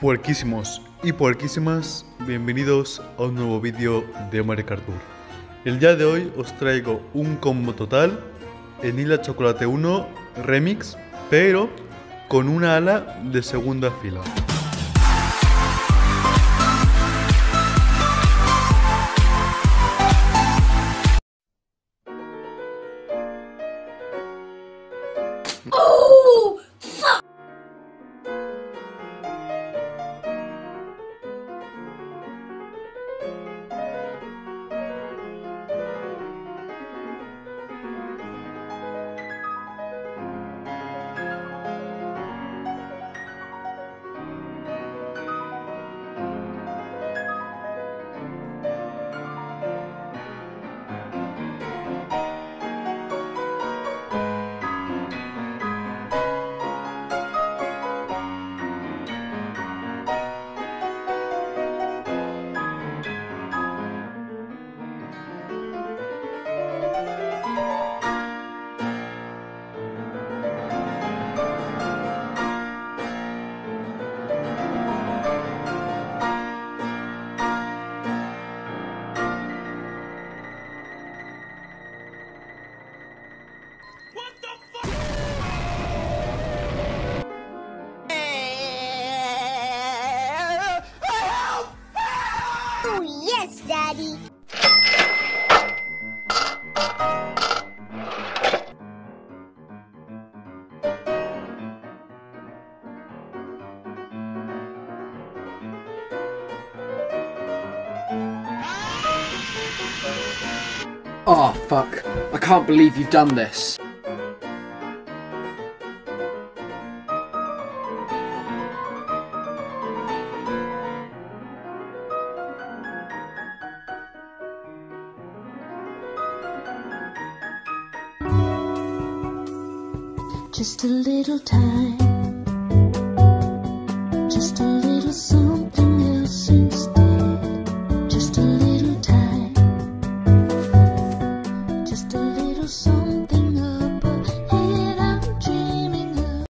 Puerquísimos y puerquísimas, bienvenidos a un nuevo vídeo de Maricartur. El día de hoy os traigo un combo total en Hila Chocolate 1 Remix, pero con una ala de segunda fila. Oh, yes, Daddy. Oh, fuck. I can't believe you've done this. Just a little time, just a little something else instead. Just a little time, just a little something.